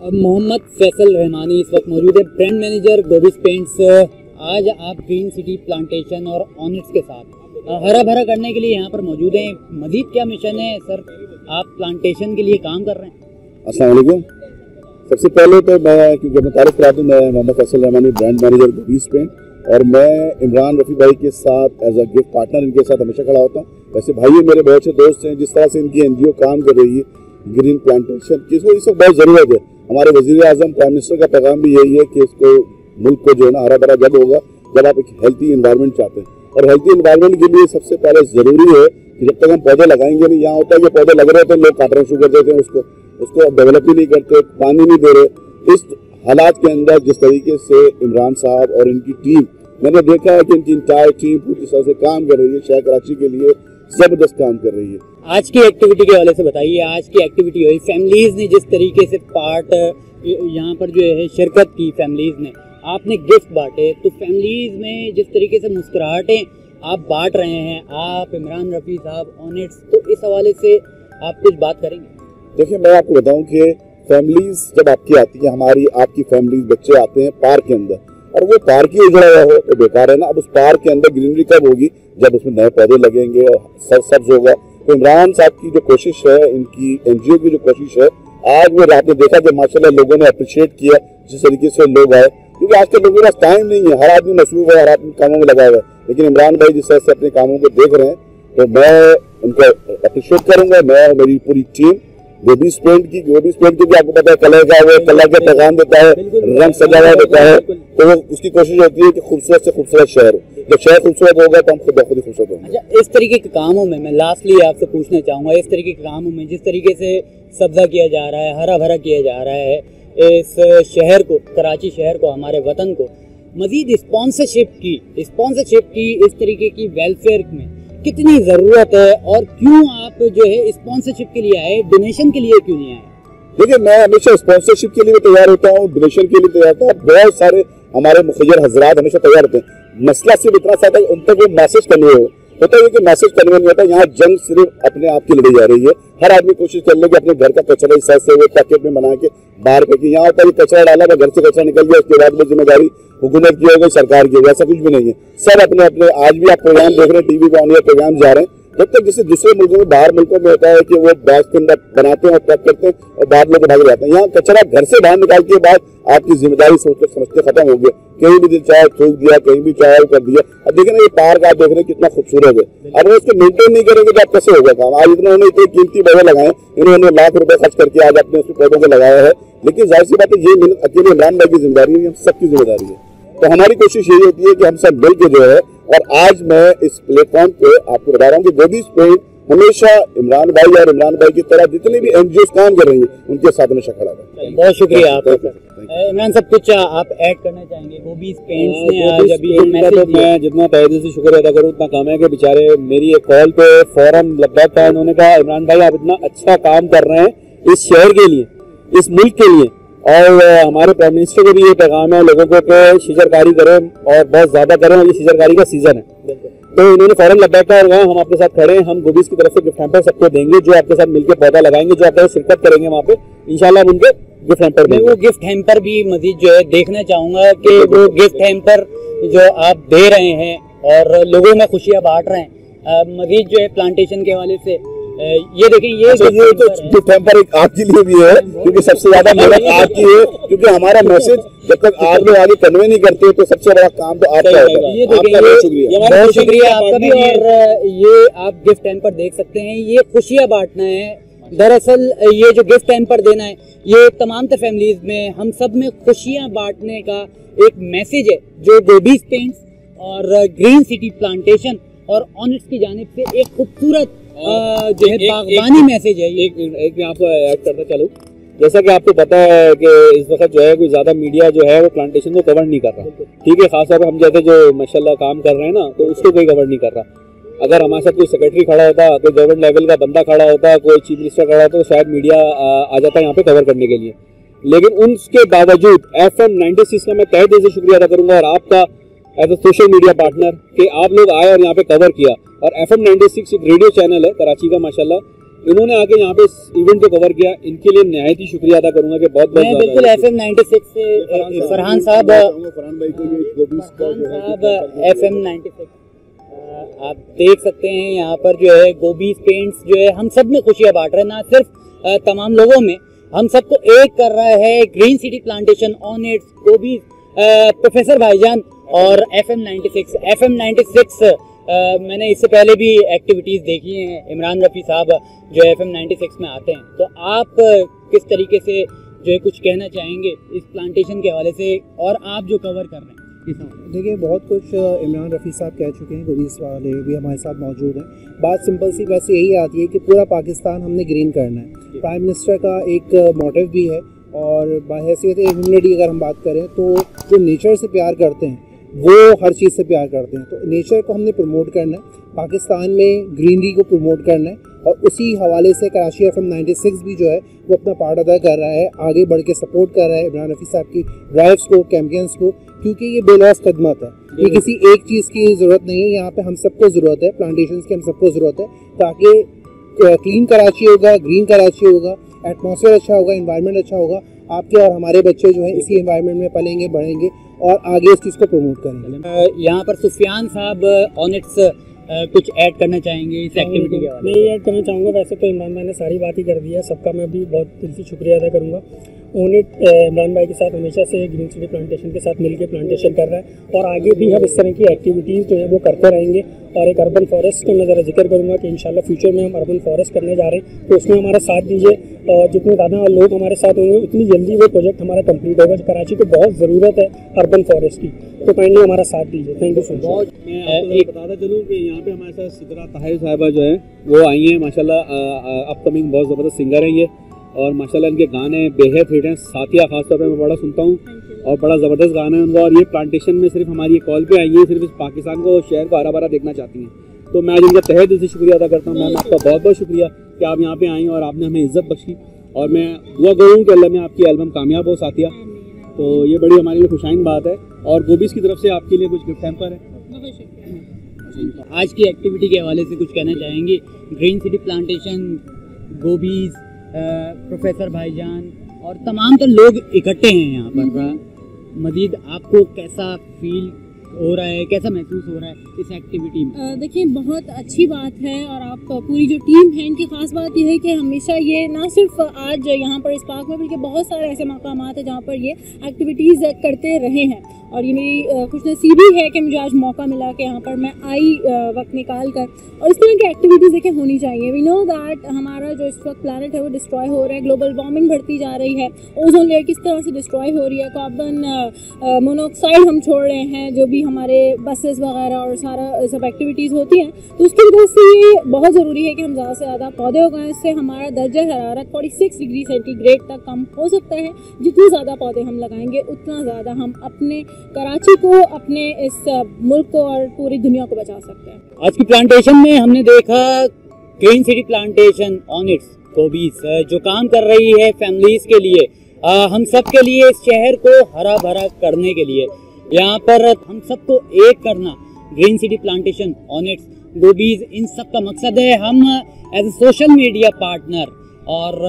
मोहम्मद फैसल रहमानी इस वक्त मौजूद है। ब्रांड मैनेजर गोबिस पेंट्स आज आप ग्रीन सिटी प्लांटेशन और ऑनिट्स के साथ हरा भरा करने के लिए यहाँ पर मौजूद हैं। मजीद क्या मिशन है सर आप प्लांटेशन के लिए काम कर रहे हैं। असलकुम सबसे पहले तो मैं, क्योंकि मैं तारीफ़ करा दूँ मैं Mohammad Faisal Rehmani brand manager Gobis paint और मैं इमरान रफ़ी भाई के साथ एज अ गिफ्ट पार्टनर इनके साथ हमेशा खड़ा होता हूँ। वैसे भाई मेरे बहुत से दोस्त हैं, जिस तरह से इनकी एनजीओ काम कर रही है ग्रीन प्लांटेशन किसको इसको बहुत ज़रूरत है। हमारे वज़ीर अजम प्राइम मिनिस्टर का पैगाम भी यही है कि इसको मुल्क को जो है ना हरा भरा जब होगा जब आप एक हेल्थी इन्वायरमेंट चाहते हैं। और हेल्थी इन्वायरमेंट के लिए सबसे पहले ज़रूरी है कि जब तक हम पौधे लगाएँगे नहीं, यहाँ होता है कि पौधे लग रहे थे लोग काटना शुरू कर देते हैं उसको उसको डेवलप ही नहीं करते, पानी नहीं दे रहे। इस हालात के अंदर जिस तरीके से इमरान साहब और इनकी टीम मैंने देखा है कि इनकी इंटायर टीम पूरी तरह से काम कर रही है, शहर कराची के लिए। ज़बरदस्त काम कर रही है। आज की एक्टिविटी के हवाले से बताइए आज की एक्टिविटी हुई। फैमिलीज़ ने जिस तरीके से पार्ट यहाँ पर जो है शिरकत की फैमिलीज़ ने आपने गिफ्ट बांटे तो फैमिलीज़ में जिस तरीके से मुस्कुराहटें आप बांट रहे हैं आप इमरान रफ़ी साहब ऑनेट्स तो इस हवाले से आप कुछ बात करेंगे? देखिए मैं आपको बताऊँ कि फैमिलीज़ जब आपकी आती है हमारी आपकी फैमिलीज़ बच्चे आते हैं पार्क के अंदर और वो पार्क ही उजड़ा हुआ हो तो बेकार है ना। अब उस पार्क के अंदर ग्रीनरी कब होगी? जब उसमें नए पौधे लगेंगे और सब्ज होगा। तो इमरान साहब की जो कोशिश है, इनकी, एनजीओ की जो कोशिश है, आज वो आपने देखा कि माशाल्लाह लोगों ने अप्रिशिएट किया जिस तरीके से लोग आए। क्योंकि आज के लोगों के पास टाइम नहीं है, हर आदमी मसरूफ है, हर आदमी कामों में लगा हुआ है। लेकिन इमरान भाई जिस तरह से अपने कामों को देख रहे हैं तो मैं उनको अप्रिशिएट करूँगा, मैं मेरी पूरी टीम गोभी पेंट की गोभी पेंट की भी आपको पता है कलर का वो कलर का पैगाम देता है रंग सजा हुआ देता है तो वो उसकी कोशिश होती है कि खूबसूरत से खूबसूरत शहर हो। जब शहर खूबसूरत होगा तो हम खुद खुद खूबसूरत होंगे। अच्छा इस तरीके के कामों में मैं लास्टली आपसे पूछना चाहूँगा इस तरीके के कामों में जिस तरीके से सब्जा किया जा रहा है हरा भरा किया जा रहा है इस शहर को कराची शहर को हमारे वतन को मजीद स्पॉन्सरशिप की स्पॉन्सरशिप की इस तरीके की वेलफेयर में कितनी ज़रूरत है और क्यों आप जो है स्पॉन्सरशिप के लिए आए डोनेशन के लिए क्यों नहीं आए? देखिए, मैं हमेशा स्पॉन्सरशिप के लिए तैयार होता हूँ डोनेशन के लिए तैयार होता हूँ, बहुत सारे हमारे मुखिया हजरात हमेशा तैयार होते हैं। मसला सिर्फ़ इतना सा था उन तक वो मैसेज करने हो। होता है कि मैसेज कन्वे नहीं होता, यहाँ जंग सिर्फ़ अपने आप की लड़ी जा रही है। हर आदमी कोशिश कर ले कि अपने घर का कचरा इस से वो पैकेट में बना के बाहर फेंके। यहाँ होता है कचरा डाला घर से कचरा निकल गया, उसके बाद में ज़िम्मेदारी हुकूमत की हो गई, सरकार की होगी ऐसा कुछ भी नहीं है। सब अपने अपने आज भी आप प्रोग्राम देख रहे हैं टीवी पे आने प्रोग्राम जा रहे हैं। जब तक जैसे दूसरे मुल्कों में बाहर मुल्कों में होता है कि वो बैग के अंदर बनाते हैं और पैक करते हैं और बाद में भाग जाते हैं। यहाँ कचरा घर से बाहर निकाल के बाद आपकी ज़िम्मेदारी सोच समझते खत्म हो गया। कहीं भी दिल चाहे थूक दिया, कहीं भी चाहे कर दिया। अब देखे ना, ये पार्क आप देख रहे हैं कितना खूबसूरत है। अब उसको मेंटेन नहीं करेंगे तो आप कैसे होगा काम? आज इतना इन्होंने इतने कीमती पौधे लगाए, इन्होंने लाख रुपए खर्च करके आज अपने उसमें पौधों को लगाया है। लेकिन ज़ाहिर सी बात है, ये मेहनत अकेले इमरान भाई की ज़िम्मेदारी है सबकी ज़िम्मेदारी है। तो हमारी कोशिश यही होती है कि हम सब मिलकर जो है और आज मैं इस प्लेटफॉर्म पे आपको बता रहा हूँ कि गोभी पेंट हमेशा इमरान भाई और इमरान भाई की तरह जितने भी एनजीओ काम कर रही है उनके साथ हमेशा खड़ा है बहुत शुक्रिया आपका। इमरान सब कुछ आप ऐड करना चाहेंगे? गोभी पेंट्स ने आज अभी तो मैं जितना तहे से शुक्र अदा करूँ उतना कम है कि बेचारे मेरी एक कॉल पे फ़ौरन लब्बैक था। उन्होंने कहा इमरान भाई आप इतना अच्छा काम कर रहे हैं इस शहर के लिए इस मुल्क के लिए और हमारे प्राइम मिनिस्टर को भी ये पैगाम है लोगों को कि शिजरकारी करें और बहुत ज़्यादा करें और ये शिजरकारी का सीज़न है। तो इन्होंने फ़ौरन लब्बैक और हम आपके साथ खड़े हैं। हम गोबीज की तरफ़ से गिफ्ट हैम्पर सबको देंगे जो आपके साथ मिलकर पौधा लगाएँगे जो आपके शिरकत करेंगे वहाँ पे इंशाल्लाह हम उनके गिफ्ट हैम्पर मैं वो गिफ्ट हैम्पर भी मजीद जो है देखना चाहूँगा कि वो गिफ्ट हैम्पर जो आप दे रहे हैं और लोगों में खुशियाँ बांट रहे हैं। मजीद जो है प्लांटेशन के हवाले से ये देखिए ये अच्छा, ये तो टेम्पर एक आपके लिए भी है क्योंकि सबसे ज़्यादा मेहनत आपकी है क्योंकि हमारा मैसेज जब तक आप लोग आगे कन्वे नहीं करते तो सबसे बड़ा काम तो आपका होता है। आपका बहुत शुक्रिया। बहुत शुक्रिया आपका भी और ये आप गिफ्ट टेम्पर देख सकते हैं। ये खुशियाँ बांटना है। दरअसल ये जो गिफ्ट टेम्पर देना है ये तमाम तो फैमिलीज़ में हम सब में खुशियाँ बांटने का एक मैसेज है जो गोबीज पेंट्स और ग्रीन सिटी प्लांटेशन और ऑनिट्स की जानब से एक खूबसूरत जो है बागवानी मैसेज है एक एक मैं आपको ऐड चलूँ। जैसा कि आपको पता है कि इस वक्त जो है कोई ज़्यादा मीडिया जो है वो प्लांटेशन को कवर नहीं कर रहा। ठीक है खासतौर पर हम जैसे जो माशाल्लाह काम कर रहे हैं ना तो उसको कोई कवर नहीं कर रहा। अगर हमारे साथ कोई सेक्रेटरी खड़ा होता कोई गवर्नमेंट लेवल का बंदा खड़ा होता कोई चीफ मिनिस्टर खड़ा होता तो शायद मीडिया आ जाता है यहाँ पे कवर करने के लिए। लेकिन उसके बावजूद एफ़ एम नाइन्टी सिक्स का मैं तय दिल से शुक्रिया अदा करूँगा और आपका as a social media partner कि आप लोग आए और यहाँ पे कवर किया। और एफ़ एम नाइन्टी सिक्स एक रेडियो चैनल है कराची का माशाल्लाह। इन्होंने आके यहाँ पे इस इवेंट को कवर किया। इनके लिए नहायत ही शुक्रिया अदा करूँगा कि बहुत बहुत बिल्कुल एफ़ एम नाइन्टी सिक्स से फरहान साहब फरहान भाई को ये गोबीज का फरहान जो है साहब एफ़ एम नाइन्टी सिक्स। आप देख सकते हैं यहाँ पर जो है गोभी पेंट्स जो है हम सब में खुशियाँ बांट रहे हैं। ना सिर्फ़ तमाम लोगों में हम सबको एक कर रहा है green city plantation on its गोबीज professor भाईजान और F M ninety six. F M ninety six मैंने इससे पहले भी एक्टिविटीज़ देखी हैं। इमरान रफ़ी साहब जो एफ़ एम नाइन्टी सिक्स में आते हैं। तो आप किस तरीके से जो है कुछ कहना चाहेंगे इस प्लांटेशन के हवाले से और आप जो कवर कर रहे हैं देखिए बहुत कुछ इमरान रफ़ी साहब कह चुके हैं गोबीस वाले भी हमारे साथ मौजूद हैं। बात सिंपल सी बस यही आती है कि पूरा पाकिस्तान हमने ग्रीन करना है। प्राइम मिनिस्टर का एक मोटिव भी है और बाहसीत ह्यूमिनिटी अगर हम बात करें तो जो नेचर से प्यार करते हैं वो हर चीज़ से प्यार करते हैं। तो नेचर को हमने प्रमोट करना है पाकिस्तान में ग्रीनरी को प्रमोट करना है और उसी हवाले से कराची एफ़ एम भी जो है वो अपना पार्ट अदा कर रहा है आगे बढ़ के सपोर्ट कर रहा है इमरान रफ़ी साहब की ड्राइव्स को कैंपियंस को क्योंकि ये बेलॉस खदमत है। ये किसी एक चीज़ की ज़रूरत नहीं है यहाँ पे हम सबको ज़रूरत है प्लांटेशन की हम सबको ज़रूरत है ताकि क्लीन कराची होगा ग्रीन कराची होगा एटमॉस्फेयर अच्छा होगा इन्वायरमेंट अच्छा होगा आपके और हमारे बच्चे जो हैं इसी इन्वायरमेंट में पलेंगे बढ़ेंगे। और आगे इस चीज़ को प्रमोट करेंगे। यहाँ पर सुफियान साहब ऑन इट्स कुछ ऐड करना चाहेंगे इस एक्टिविटी के मैं? ये ऐड करना चाहूँगा वैसे तो इमरान भाई ने सारी बात ही कर दी है सबका मैं भी बहुत दिल से शुक्रिया अदा करूँगा। ओनिट इमरान भाई के साथ हमेशा से ग्रीन सिटी प्लांटेशन के साथ मिलकर प्लांटेशन कर रहा है और आगे भी हम इस तरह की एक्टिविटीज़ जो है वो करते रहेंगे और एक अर्बन फॉरेस्ट का मैं ज़रा ज़िक्र करूँगा कि इन फ्यूचर में हम अर्बन फॉरेस्ट करने जा रहे हैं तो उसमें हमारा साथ दीजिए। जितने ज़्यादा लोग हमारे साथ होंगे उतनी जल्दी वो प्रोजेक्ट हमारा कंप्लीट होगा। कराची को बहुत ज़रूरत है अर्बन फॉरेस्ट की। तो काइंडली हमारा साथ दीजिए। थैंक यू सो मच मैं आपको एक बताता चलूँ कि यहाँ पे हमारे साथ सिदरा ताहिर साहिबा जो है वो आई हैं माशाल्लाह अपकमिंग बहुत ज़बरदस्त सिंगर हैं ये। और माशाल्लाह इनके गाने बेहद हिट हैं साथिया खासतौर पर मैं बड़ा सुनता हूँ। और बड़ा ज़बरदस्त गाना है उनका। और ये प्लांटेशन में सिर्फ़ हमारी कॉल पे आई है सिर्फ़ इस पाकिस्तान को शहर को हरा भरा देखना चाहती हैं। तो मैं आज इनका तहे दिल से शुक्रिया अदा करता हूँ मैम आपका बहुत बहुत शुक्रिया कि आप यहाँ पे आई और आपने हमें इज़्ज़त बख्शी। और मैं दुआ करूँ कि अल्लाह में आपकी एल्बम कामयाब हो साथिया। तो ये बड़ी हमारे लिए खुशाइन बात है और गोबीज की तरफ़ से आपके लिए कुछ गिफ्ट हैम्पर है। आज की एक्टिविटी के हवाले से कुछ कहना चाहेंगे। Green city plantation Gobis professor भाईजान और तमाम तो लोग इकट्ठे हैं यहाँ पर मजीद आपको कैसा फील हो रहा है, कैसा महसूस हो रहा है इस एक्टिविटी में? देखिए, बहुत अच्छी बात है और आप पूरी जो टीम है, इनकी खास बात यह है कि हमेशा ये ना सिर्फ़ आज यहाँ पर इस पार्क में, बल्कि बहुत सारे ऐसे मकाम है जहाँ पर ये एक्टिविटीज़ करते रहे हैं। और ये मेरी खुश नसीबी है कि मुझे आज मौका मिला कि यहाँ पर मैं आई वक्त निकाल कर। और इस तरह की एक्टिविटीज़ देखें होनी चाहिए। वी नो दैट हमारा जो इस वक्त प्लानट है, वो डिस्ट्रॉय हो रहा है। ग्लोबल वार्मिंग बढ़ती जा रही है। ओजोन लेयर किस तरह से डिस्ट्रॉय हो रही है? कार्बन मोनोऑक्साइड हम छोड़ रहे हैं, जो भी हमारे बसेस वगैरह और सारा सब एक्टिविटीज़ होती हैं। तो उसकी वजह से ये बहुत ज़रूरी है कि हम ज़्यादा से ज़्यादा पौधे उगाएँ। इससे हमारा दर्जा हरारत 46 डिग्री सेंटीग्रेड तक कम हो सकता है। जितने ज़्यादा पौधे हम लगाएँगे, उतना ज़्यादा हम अपने कराची को अपने इस मुल्क को और पूरी दुनिया को बचा सकते हैं। आज की प्लांटेशन में हमने देखा green city plantation on its Gobis जो काम कर रही है फैमिलीज़ के लिए अ, हम सब के लिए इस शहर को हरा भरा करने के लिए। यहाँ पर हम सबको एक करना green city plantation on its गोबीज इन सब का मकसद है हम as a social media partner और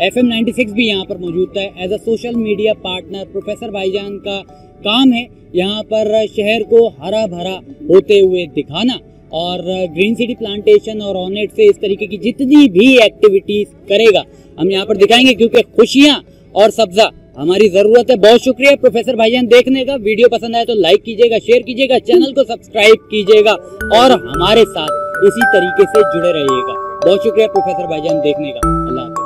एफ़ एम नाइन्टी सिक्स भी यहाँ पर मौजूद है। As a social media partner professor Bhaijaan का काम है यहाँ पर शहर को हरा भरा होते हुए दिखाना और ग्रीन सिटी प्लांटेशन और ऑनेट से इस तरीके की जितनी भी एक्टिविटीज़ करेगा, हम यहाँ पर दिखाएँगे क्योंकि खुशियाँ और सब्जा हमारी ज़रूरत है। बहुत शुक्रिया प्रोफेसर भाईजान। देखने का वीडियो पसंद आए तो लाइक कीजिएगा शेयर कीजिएगा चैनल को सब्सक्राइब कीजिएगा और हमारे साथ इसी तरीके से जुड़े रहिएगा। बहुत शुक्रिया प्रोफेसर भाईजान देखने का। अल्लाह।